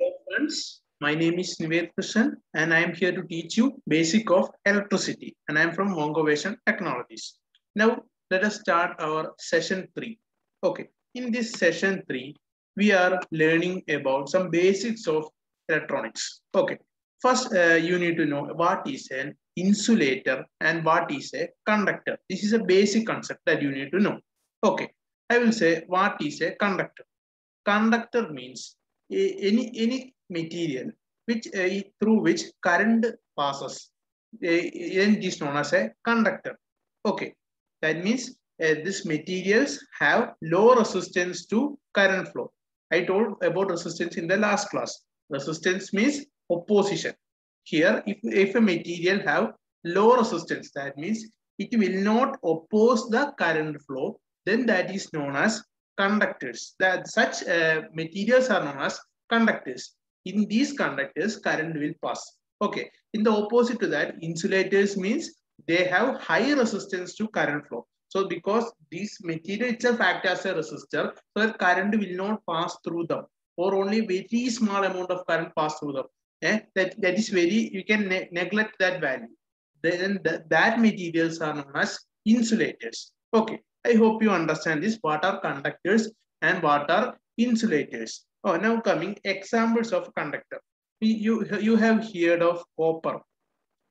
Hello friends, my name is Nived Krishnan and I am here to teach you basic of electricity and I am from Mongovation Technologies. Now let us start our session 3. Okay, in this session 3, we are learning about some basics of electronics. Okay, first uh, you need to know what is an insulator and what is a conductor. This is a basic concept that you need to know. Okay, I will say what is a conductor. Conductor means any any material which uh, through which current passes it is known as a conductor. Okay. That means uh, these materials have low resistance to current flow. I told about resistance in the last class. Resistance means opposition. Here if, if a material have low resistance that means it will not oppose the current flow then that is known as conductors. That such uh, materials are known as conductors. In these conductors current will pass. Okay. In the opposite to that insulators means they have high resistance to current flow. So because this material itself act as a resistor so current will not pass through them or only very small amount of current pass through them. Eh? that that is very you can ne neglect that value. Then th that materials are known as insulators. Okay. I hope you understand this. What are conductors and what are insulators? Oh, now coming examples of conductor. You, you have heard of copper.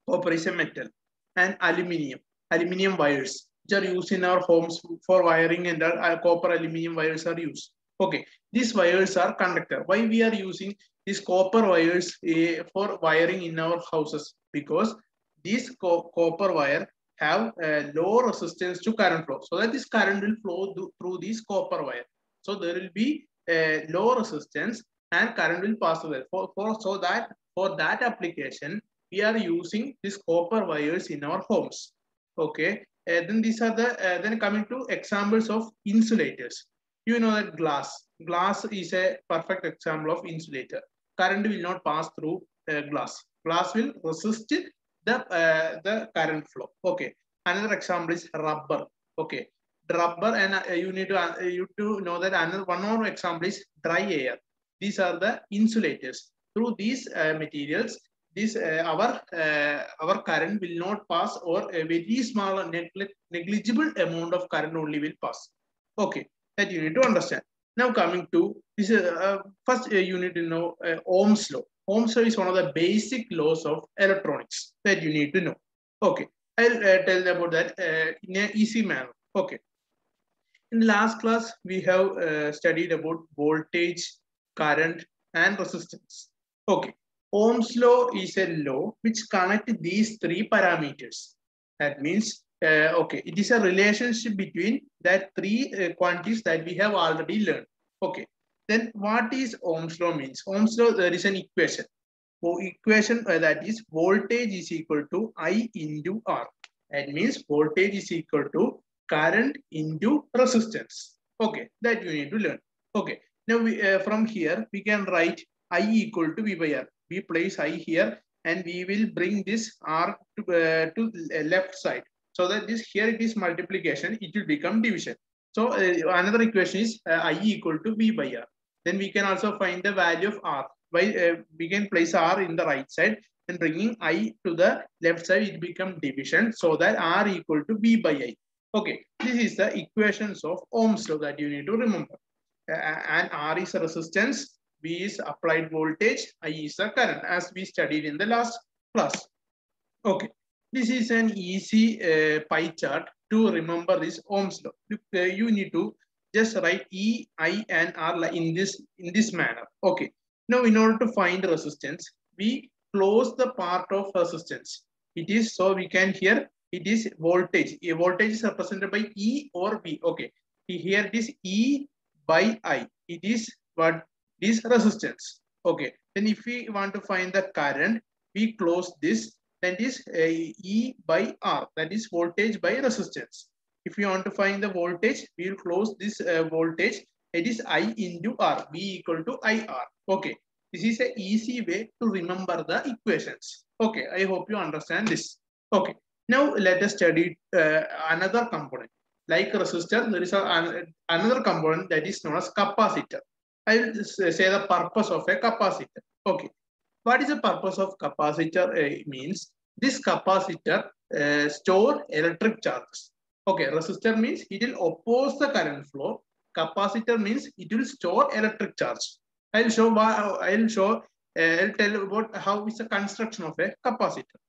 Copper is a metal and aluminium. Aluminium wires which are used in our homes for wiring and uh, copper aluminium wires are used. Okay, these wires are conductor. Why we are using these copper wires uh, for wiring in our houses? Because this co copper wire have a low resistance to current flow. So that this current will flow through this copper wire. So there will be a low resistance and current will pass through. For, for, so that for that application, we are using these copper wires in our homes. Okay. Uh, then these are the, uh, then coming to examples of insulators. You know that glass. Glass is a perfect example of insulator. Current will not pass through uh, glass. Glass will resist the uh, the current flow okay another example is rubber okay rubber and uh, you need to uh, you to know that another one more example is dry air these are the insulators through these uh, materials this uh, our uh, our current will not pass or a very small negligible amount of current only will pass okay that you need to understand now coming to this first you need to know ohm's law Ohm's law is one of the basic laws of electronics that you need to know. Okay, I'll uh, tell about that uh, in an easy manner. Okay. In the last class, we have uh, studied about voltage, current, and resistance. Okay. Ohm's law is a law which connects these three parameters. That means, uh, okay, it is a relationship between that three uh, quantities that we have already learned. Okay. Then what is Ohm's law means? Ohm's law, there is an equation. So equation uh, that is voltage is equal to I into R. That means voltage is equal to current into resistance. Okay, that you need to learn. Okay, now we, uh, from here we can write I equal to V by R. We place I here and we will bring this R to, uh, to left side. So that this here it is multiplication, it will become division. So uh, another equation is uh, I equal to V by R. Then we can also find the value of R. By, uh, we can place R in the right side and bringing I to the left side, it become division so that R equal to V by I. Okay, this is the equations of Ohm's law that you need to remember. Uh, and R is resistance, V is applied voltage, I is the current as we studied in the last class. Okay, this is an easy uh, pie chart to remember this Ohm's law. Uh, you need to just write E, I, and R in this in this manner. Okay. Now, in order to find resistance, we close the part of resistance. It is so we can here it is voltage. A voltage is represented by E or V. Okay. Here it is E by I. It is what this resistance. Okay. Then if we want to find the current, we close this. Then it is uh, E by R. That is voltage by resistance. If you want to find the voltage, we will close this uh, voltage. It is I into R, V equal to IR. Okay, this is an easy way to remember the equations. Okay, I hope you understand this. Okay, now let us study uh, another component. Like resistor, there is a, an, another component that is known as capacitor. I will say the purpose of a capacitor. Okay. What is the purpose of capacitor uh, means this capacitor uh, store electric charges. Okay, resistor means it will oppose the current flow. Capacitor means it will store electric charge. I'll show I'll show uh, I'll tell about how is the construction of a capacitor.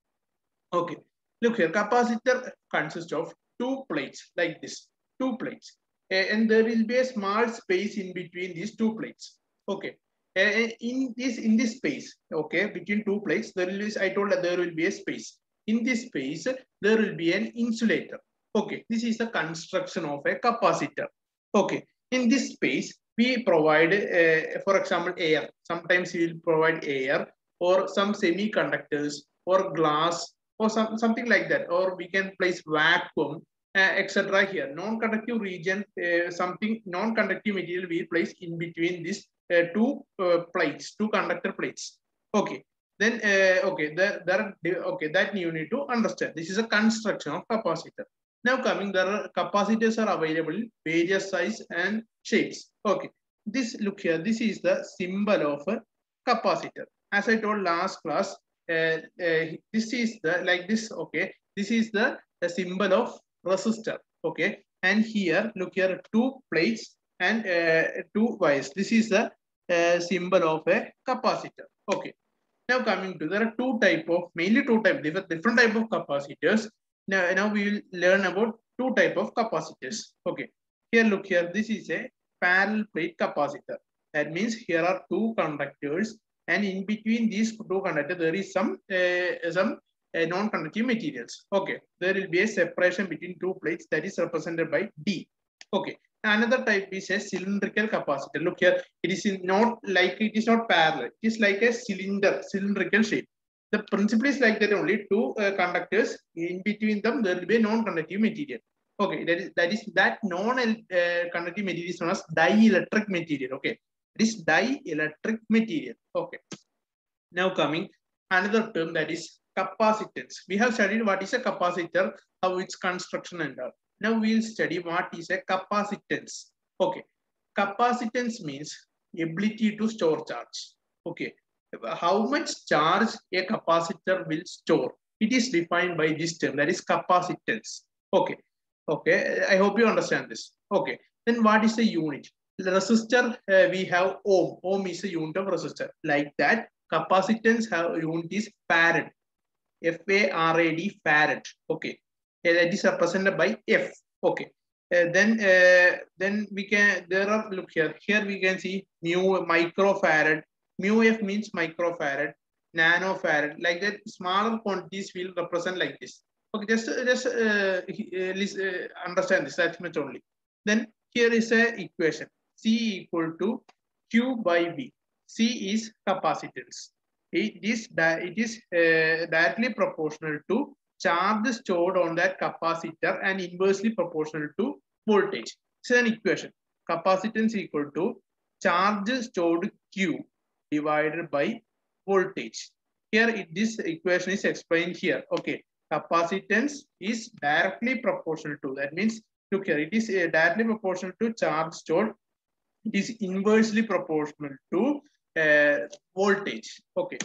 Okay, look here, capacitor consists of two plates like this, two plates. And there will be a small space in between these two plates. Okay, in this in this space, okay, between two plates, there is I told that there will be a space. In this space, there will be an insulator. Okay, this is the construction of a capacitor. Okay, in this space, we provide, uh, for example, air. Sometimes we will provide air or some semiconductors or glass or some, something like that. Or we can place vacuum, uh, etc. here. Non-conductive region, uh, something non-conductive material we place in between these uh, two uh, plates, two conductor plates. Okay. Then, uh, okay, there, there, okay, that you need to understand. This is a construction of capacitor. Now coming, there are capacitors are available in various size and shapes. Okay, this look here, this is the symbol of a capacitor. As I told last class, this is the like this. Okay, this is the, the symbol of resistor. Okay, and here look here two plates and uh, two wires. This is the uh, symbol of a capacitor. Okay. Now coming to there are two type of mainly two type different different type of capacitors. Now, now we will learn about two type of capacitors. Okay. Here look here. This is a parallel plate capacitor. That means here are two conductors and in between these two conductors there is some uh, some uh, non-conductive materials. Okay, there will be a separation between two plates that is represented by D. Okay, another type is a cylindrical capacitor. Look here, it is not like it is not parallel. It is like a cylinder, cylindrical shape. The principle is like that only two uh, conductors in between them there will be a non-conductive material. Okay, that is that is that non-conductive uh, material is known as dielectric material. Okay, this dielectric material. Okay. Now coming another term that is capacitance. We have studied what is a capacitor, how its construction and all. Now we'll study what is a capacitance. Okay, capacitance means ability to store charge. Okay, how much charge a capacitor will store? It is defined by this term that is capacitance. Okay, okay. I hope you understand this. Okay, then what is the unit? Resistor uh, we have ohm. Ohm is a unit of resistor. Like that, capacitance have unit is farad. F A R A D farad. Okay, uh, that is represented by F. Okay. Uh, then uh, then we can there are look here here we can see mu microfarad mu f means microfarad nanofarad like that smaller quantities will represent like this okay just just uh, uh, understand this that much only then here is a equation c equal to q by v c is capacitance it is it is uh, directly proportional to charge stored on that capacitor and inversely proportional to voltage. It's an equation. Capacitance equal to charge stored Q divided by voltage. Here it, this equation is explained here. Okay, capacitance is directly proportional to. That means, look here, it is uh, directly proportional to charge stored. It is inversely proportional to uh, voltage. Okay,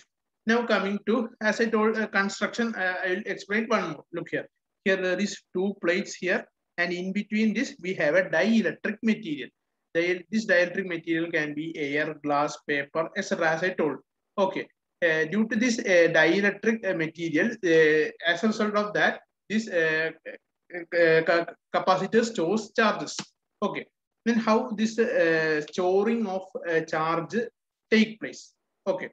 now coming to, as I told, uh, construction, uh, I'll explain one more. Look here. Here there is two plates here. And in between this, we have a dielectric material. this dielectric material can be air, glass, paper, etc. as I told. Okay. Uh, due to this uh, dielectric uh, material, as a result of that, this capacitor stores charges. Okay. Then how this uh, storing of uh, charge take place? Okay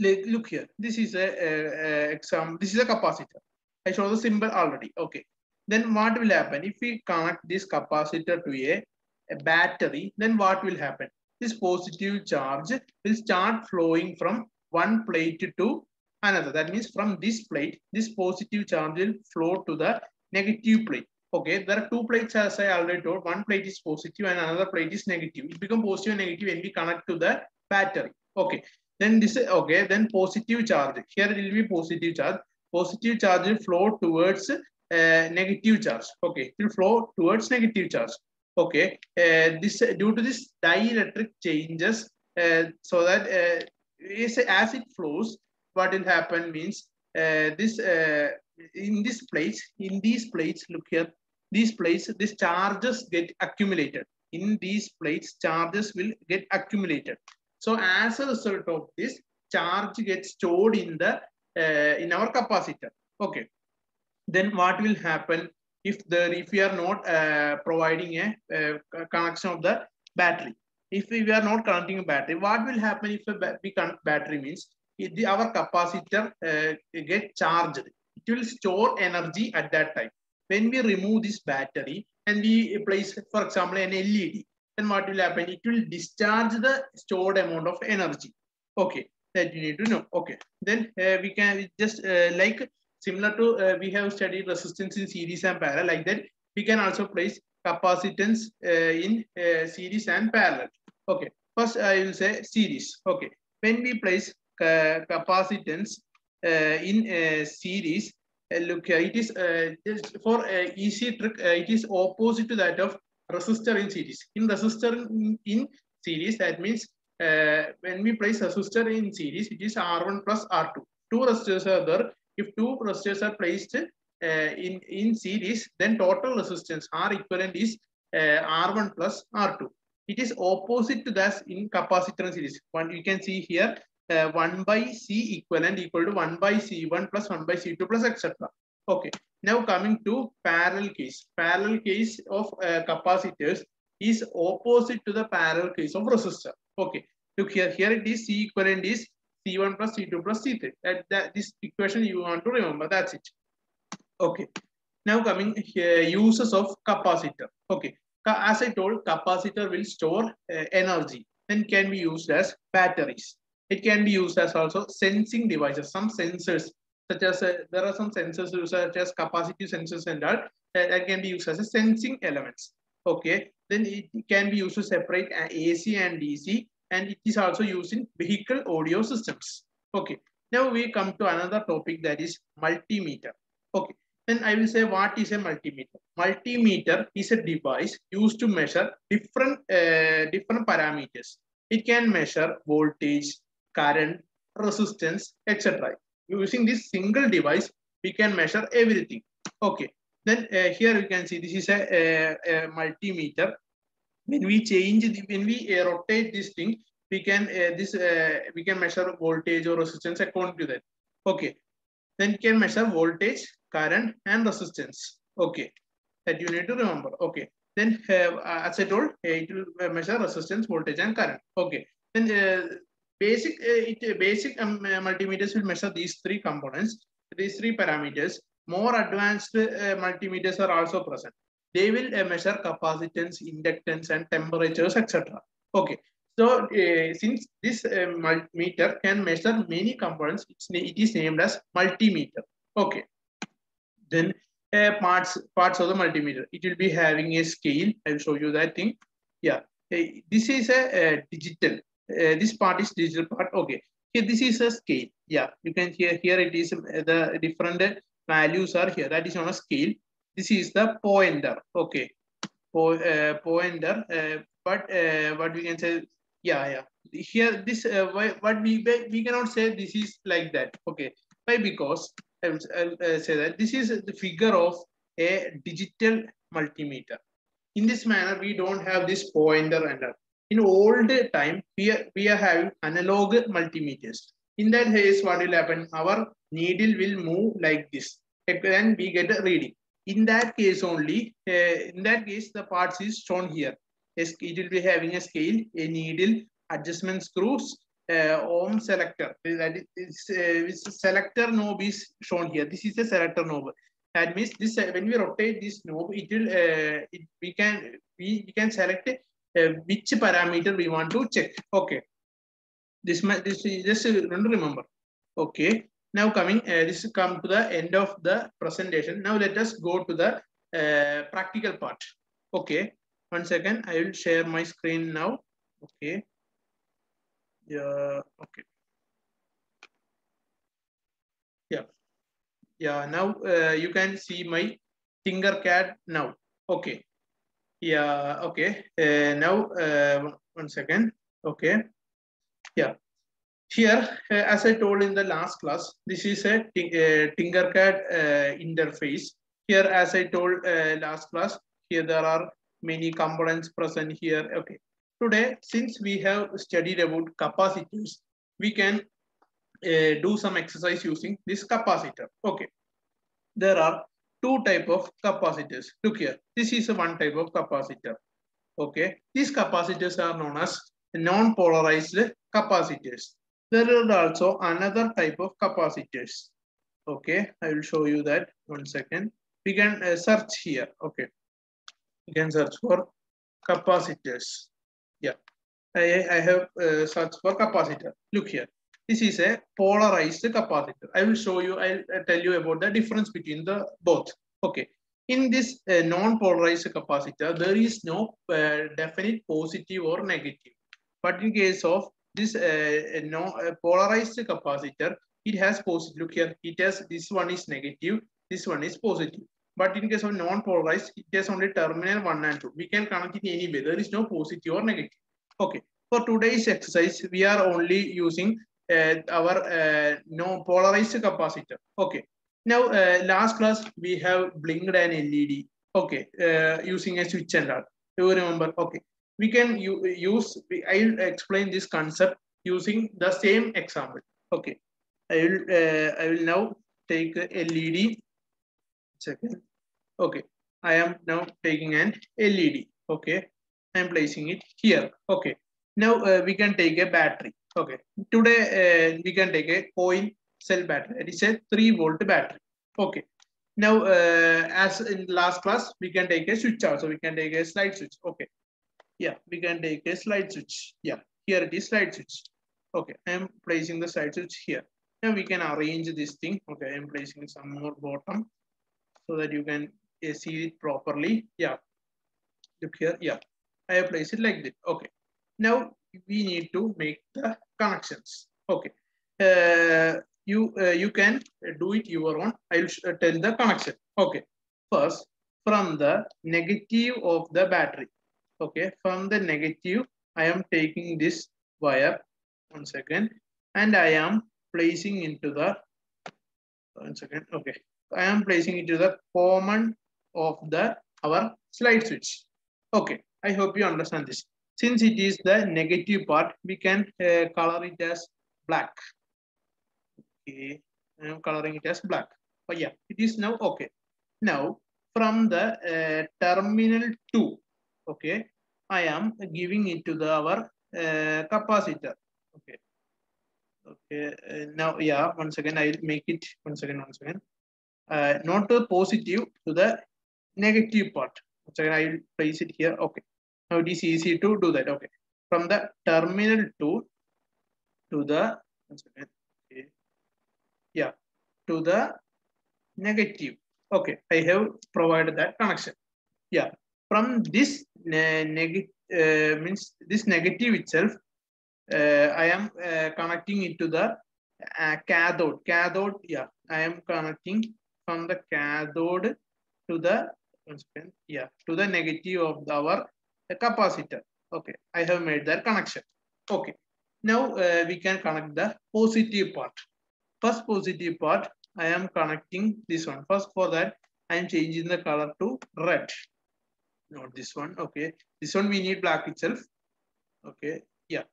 look here. This is a, a, a example. This is a capacitor. I show the symbol already. Okay. Then what will happen? If we connect this capacitor to a, a battery, then what will happen? This positive charge will start flowing from one plate to another. That means from this plate, this positive charge will flow to the negative plate. Okay, there are two plates as I already told. One plate is positive and another plate is negative. It becomes positive and negative when we connect to the battery. Okay, then this is okay then positive charge here it will be positive charge positive charge will flow towards uh, negative charge okay it will flow towards negative charge Okay, uh, this due to this dielectric changes, uh, so that uh, as it flows, what will happen means uh, this uh, in this place, in these plates, look here, these plates, these charges get accumulated. In these plates, charges will get accumulated. So as a result of this, charge gets stored in the uh, in our capacitor. Okay. Then what will happen if the if we are not uh, providing a, a, connection of the battery? If we are not connecting a battery, what will happen if a battery means the, our capacitor uh, get charged. It will store energy at that time. When we remove this battery and we place, for example, an LED, then what will happen? It will discharge the stored amount of energy. Okay, that you need to know. Okay, then uh, we can just uh, like similar to uh, we have studied resistance in series and parallel like that. We can also place capacitance uh, in uh, series and parallel. Okay, first I will say series. Okay, when we place uh, capacitance in series, look here, it is for easy trick, it is opposite to that of resistor in series. In resistor in, in series, that means uh, when we place resistor in series, it is R1 plus R2. Two resistors are there. If two resistors are placed uh, in, in series, then total resistance R equivalent is uh, R1 plus R2. It is opposite to that in capacitor series. One you can see here, uh, 1 by C equivalent equal to 1 by C1 plus 1 by C2 plus etc. Okay. Now coming to parallel case. Parallel case of uh, capacitors is opposite to the parallel case of resistor. Okay. Look here. Here it is C equivalent is C1 plus C2 plus C3. That, that this equation you want to remember. That's it. Okay. Now coming here, uses of capacitor. Okay. As I told, capacitor will store uh, energy and can be used as batteries. It can be used as also sensing devices, some sensors such as uh, there are some sensors such as capacitive sensors and all that can be used as a sensing elements. Okay, then it can be used to separate AC and DC and it is also used in vehicle audio systems. Okay, now we come to another topic that is multimeter. Okay, then I will say what is a multimeter. Multimeter is a device used to measure different, uh, different parameters. It can measure voltage, current, resistance, etc using this single device, we can measure everything. Okay. Then uh, here you can see this is a, a, a multimeter. When we change, the, when we uh, rotate this thing, we can uh, this uh, we can measure voltage or resistance according to that. Okay. Then can measure voltage, current, and resistance. Okay. That you need to remember. Okay. Then uh, as I told, it will measure resistance, voltage, and current. Okay. Then uh, basic uh, it, uh, basic um, uh, multimeters will measure these three components, these three parameters. More advanced multimeters are also present. They will measure capacitance, inductance, and temperatures, etc. Okay. So uh, since this uh, can measure many components, it is named as multimeter. Okay. Then uh, parts parts of the multimeter. It will be having a scale. I will show you that thing. Yeah. this is a, a digital uh, this part is digital part. Okay. Here, this is a scale. Yeah, you can hear here it is uh, the different values are here. That is on a scale. This is the pointer. Okay. Po uh, pointer. Uh, but uh, what we can say, yeah, yeah. Here, this what we we cannot say this is like that. Okay. Why? Because I will I'll, say that this is the figure of a digital multimeter. In this manner, we don't have this pointer and in old time, we are, we are having analog multimeters. In that case, what will happen? Our needle will move like this. Then we get a reading. In that case only, uh, in that case, the parts is shown here. It will be having a scale, a needle, adjustment screws, uh, ohm selector. That is, uh, selector knob is shown here. This is a selector knob. That means this when we rotate this knob, it will uh, it, we can we, we can select which parameter we want to check. Okay. This this just remember. Okay. Now coming, uh, this come to the end of the presentation. Now let us go to the uh, practical part. Okay. One second. I will share my screen now. Okay. Yeah. Okay. Yeah. Yeah. Now uh, you can see my Tinkercad now. Okay. Yeah, okay. Uh, now, uh, one second. Okay. Yeah. Here, uh, as I told in the last class, this is a uh, Tinkercad uh, interface. Here, as I told uh, last class, here there are many components present here. Okay. Today, since we have studied about capacitors, we can do some exercise using this capacitor. Okay. There are two type of capacitors. Look here. This is one type of capacitor. Okay. These capacitors are known as non-polarized capacitors. There is also another type of capacitors. Okay. I will show you that one second. We can uh, search here. Okay. You can search for capacitors. Yeah. I, I have uh, searched for capacitor. Look here. This is a polarized capacitor. I will show you, I'll tell you about the difference between the both. Okay. In this uh, non-polarized capacitor, there is no uh, definite positive or negative. But in case of this uh, no uh, polarized capacitor, it has positive. Look here, it has this one is negative, this one is positive. But in case of non-polarized, it has only terminal one and two. We can connect it anyway. There is no positive or negative. Okay. For today's exercise, we are only using uh, our no polarized capacitor. Okay. Now, last class, we have blinked an LED. Okay. Using a switch and all. You remember? Okay. We can use, I'll explain this concept using the same example. Okay. I will, I will now take a LED. Second. Okay. I am now taking an LED. Okay. I'm placing it here. Okay. Now uh, we can take a battery. Okay. Today uh, we can take a coin cell battery. It is a 3 volt battery. Okay. Now uh, as in last class, we can take a switch also. We can take a slide switch. Okay. Yeah, we can take a slide switch. Yeah, here it is slide switch. Okay, I am placing the slide switch here. Now we can arrange this thing. Okay, I am placing some more bottom so that you can uh, see it properly. Yeah, look here. Yeah, I have placed it like this. Okay. Now we need to make the connections. Okay. Uh, you uh, you can do it your own. I'll uh, tell the connection. Okay. First, from the negative of the battery. Okay. From the negative, I am taking this wire. One second, and I am placing into the one second. Okay. I am placing into the common of the our slide switch. Okay. I hope you understand this. Since it is the negative part, we can uh, color it as black. Okay, I am coloring it as black. But yeah, it is now okay. Now from the uh, terminal 2, okay, I am giving it to the our uh, capacitor. Okay. Okay, uh, now yeah, once again, I'll make it, once again, once again. Uh, not the positive to the negative part. Once again, I'll place it here. Okay. Now it is easy to do that. Okay. From the terminal 2 to the, okay. yeah, to the negative. Okay. I have provided that connection. Yeah. From this ne negative, uh, means this negative itself, uh, I am uh, connecting it to the uh, cathode. Cathode, yeah, I am connecting from the cathode to the, yeah, to the negative of the, our a capacitor. Okay, I have made that connection. Okay, now uh, we can connect the positive part. First positive part, I am connecting this one. First for that, I am changing the color to red. Not this one. Okay, this one we need black itself. Okay, yeah.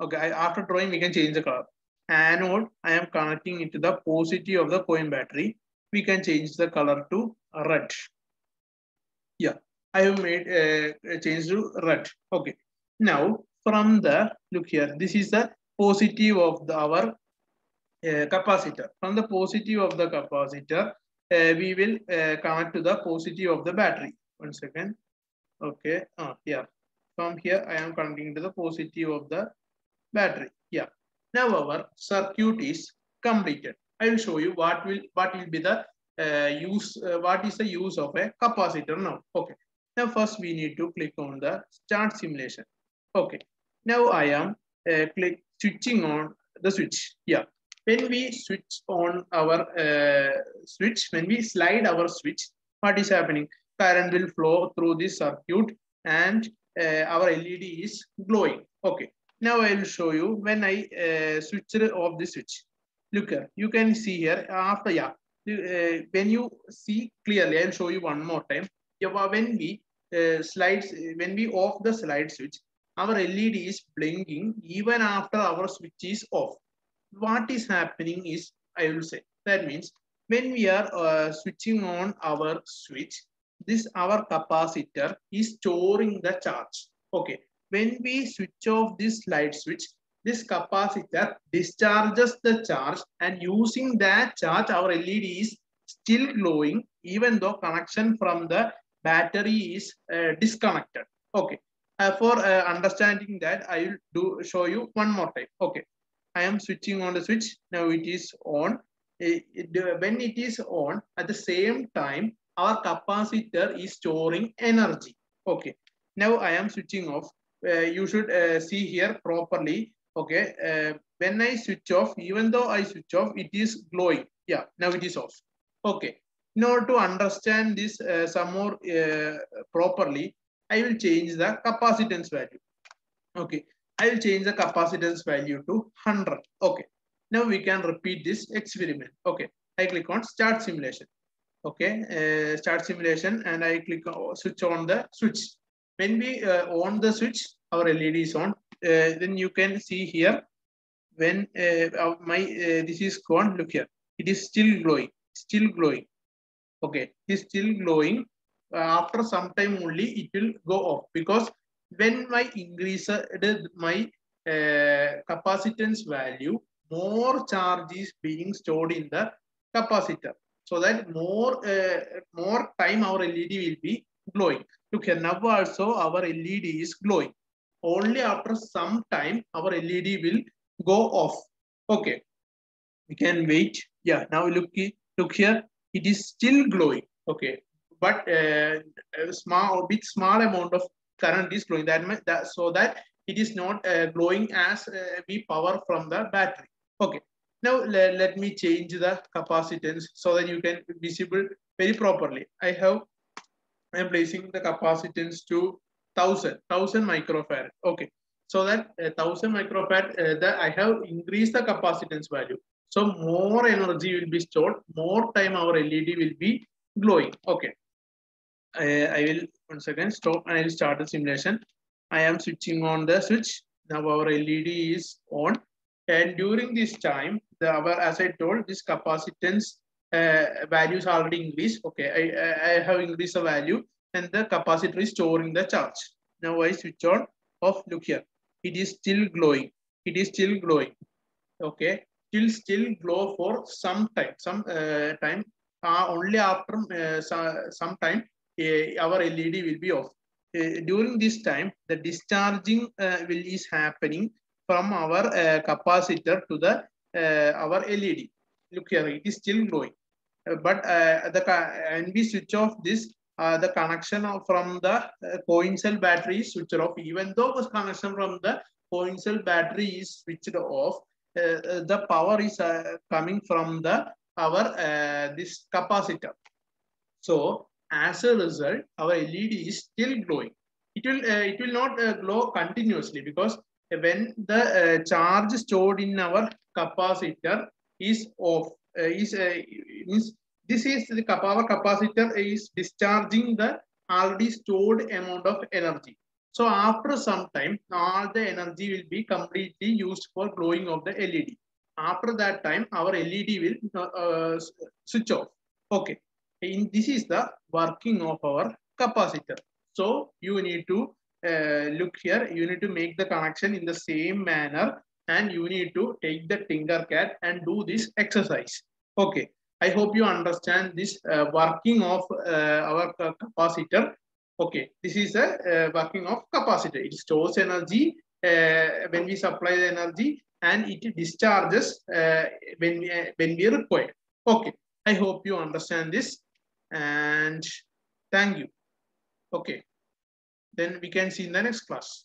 Okay, I, after drawing, we can change the color. Anode, I am connecting it to the positive of the coin battery. We can change the color to red. Yeah, I have made uh, a change to red. Okay. Now from the, look here, this is the positive of the, our uh, capacitor. From the positive of the capacitor, uh, we will uh, connect to the positive of the battery. One second. Okay. Uh, yeah. From here, I am connecting to the positive of the battery. Yeah. Now our circuit is completed. I will show you what will what will be the uh, use. Uh, what is the use of a capacitor now? Okay. Now first we need to click on the start simulation. Okay. Now I am uh, click switching on the switch. Yeah. When we switch on our uh, switch, when we slide our switch, what is happening? Current will flow through this circuit and uh, our LED is glowing. Okay. Now I will show you when I uh, switch off the switch. Look here, you can see here after, yeah, uh, when you see clearly, I'll show you one more time. Yeah, when we uh, slides, when we off the slide switch, our LED is blinking even after our switch is off. What is happening is, I will say, that means when we are uh, switching on our switch, this our capacitor is storing the charge. Okay, when we switch off this slide switch, this capacitor discharges the charge and using that charge, our LED is still glowing even though connection from the battery is uh, disconnected. Okay, uh, for uh, understanding that, I will do show you one more time. Okay, I am switching on the switch. Now it is on. It, it, when it is on, at the same time, our capacitor is storing energy. Okay, now I am switching off. Uh, you should uh, see here properly. Okay, uh, when I switch off, even though I switch off, it is glowing. Yeah, now it is off. Okay, in order to understand this uh, some more uh, properly, I will change the capacitance value. Okay, I will change the capacitance value to 100. Okay, now we can repeat this experiment. Okay, I click on start simulation. Okay, uh, start simulation and I click on switch on the switch. When we uh, on the switch, our LED is on. Uh, then you can see here when uh, my this is gone. Look here, it is still glowing, still glowing. Okay, it is still glowing after some time only it will go off because when I increase my uh, capacitance value, more charge is being stored in the capacitor. So that more uh, more time our LED will be glowing. Look here, now also our LED is glowing. Only after some time our LED will go off. Okay, we can wait. Yeah, now look, look here, it is still glowing. Okay, but uh, a small or bit small amount of current is flowing that, that so that it is not uh, glowing as uh, we power from the battery. Okay. Now le let me change the capacitance so that you can visible very properly. I have i am placing the capacitance to 1000 1000 microfarad. Okay. So that uh, 1000 microfarad uh, that i have increased the capacitance value so more energy will be stored more time our led will be glowing okay I, I will once again stop and I will start the simulation. I am switching on the switch. Now our LED is on. And during this time, the our as I told, this capacitance uh, values already increased. Okay, I, I have increased the value and the capacitor is storing the charge. Now I switch on off. Look here. It is still glowing. It is still glowing. Okay. Still still glow for some time. Some uh, time. Uh, only after uh, some, time our LED will be off. during this time, the discharging will is happening from our capacitor to the our LED. Look here, it is still glowing. but the and we switch off this uh, the connection from the uh, coin cell battery is switched off. Even though the connection from the coin cell battery is switched off, uh, the power is coming from the our this capacitor. So as a result, our LED is still glowing. It will, uh, it will not uh, glow continuously because when the uh, charge stored in our capacitor is off, uh, is, uh, means this is the our capacitor is discharging the already stored amount of energy. So after some time, all the energy will be completely used for glowing of the LED. After that time, our LED will uh, switch off. Okay in this is the working of our capacitor. So you need to uh, look here, you need to make the connection in the same manner and you need to take the Tinkercad and do this exercise. Okay, I hope you understand this uh, working of uh, our capacitor. Okay, this is a uh, working of capacitor. It stores energy uh, when we supply the energy and it discharges uh, when, we, when we require. Okay, I hope you understand this and thank you. Okay, then we can see in the next class.